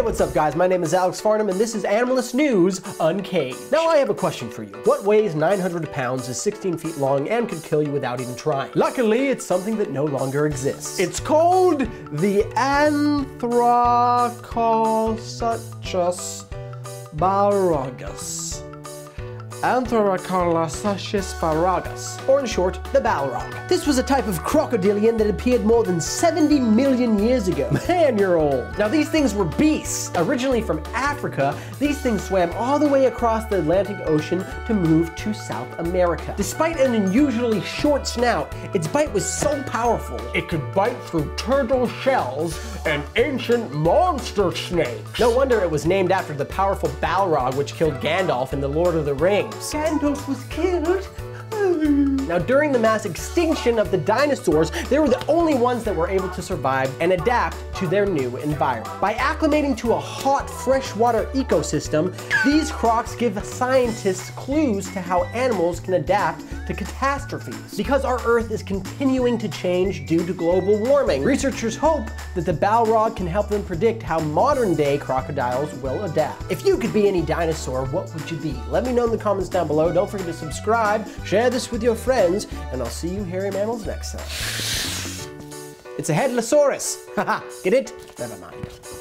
Hey, what's up guys? My name is Alex Farnham and this is Animalist News Uncaged. Now I have a question for you. What weighs 900 pounds, is 16 feet long, and could kill you without even trying? Luckily, it's something that no longer exists. It's called the Anthracosuchus balrogus. Anthracosuchus balrogus, or in short, the Balrog. This was a type of crocodilian that appeared more than 70 million years ago. Man, you're old. Now, these things were beasts. Originally from Africa, these things swam all the way across the Atlantic Ocean to move to South America. Despite an unusually short snout, its bite was so powerful, it could bite through turtle shells and ancient monster snakes. No wonder it was named after the powerful Balrog which killed Gandalf in The Lord of the Rings. Gandalf was killed. Now, during the mass extinction of the dinosaurs, they were the only ones that were able to survive and adapt to their new environment. By acclimating to a hot freshwater ecosystem, these crocs give scientists clues to how animals can adapt to catastrophes. Because our Earth is continuing to change due to global warming, researchers hope that the Balrog can help them predict how modern day crocodiles will adapt. If you could be any dinosaur, what would you be? Let me know in the comments down below. Don't forget to subscribe, share this with your friends, and I'll see you hairy mammals next time. It's a headlessaurus. Haha, get it? Never mind.